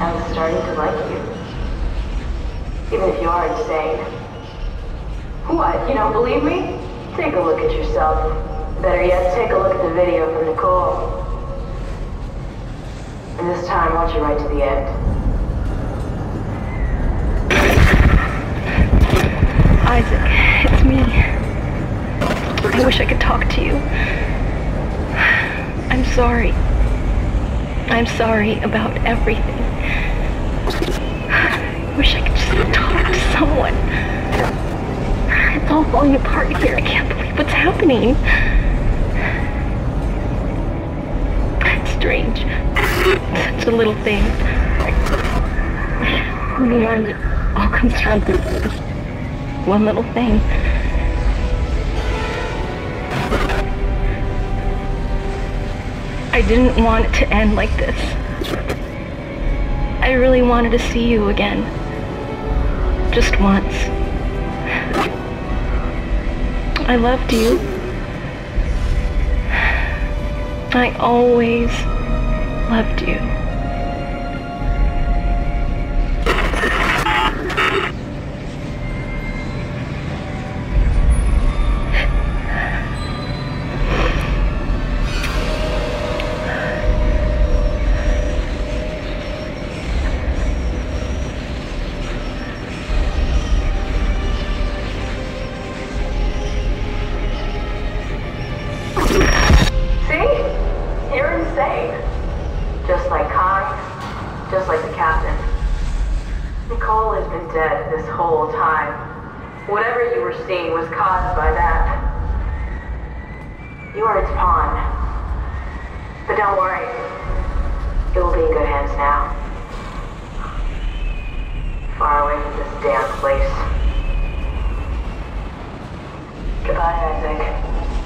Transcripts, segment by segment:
I was starting to like you. Even if you are insane. What, you don't believe me? Take a look at yourself. Better yet, take a look at the video from Nicole. And this time, watch it right to the end. Isaac, it's me. I wish I could talk to you. I'm sorry. I'm sorry about everything. I wish I could just talk to someone. It's all falling apart here. I can't believe what's happening. It's strange. Such a little thing. In the end, it all comes down to one little thing. I didn't want it to end like this. I really wanted to see you again. Just once. I loved you. I always loved you. Whatever you were seeing was caused by that. You are its pawn. But don't worry. It will be in good hands now. Far away from this damn place. Goodbye, Isaac.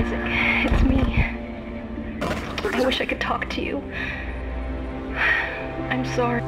Isaac, it's me. I wish I could talk to you. I'm sorry.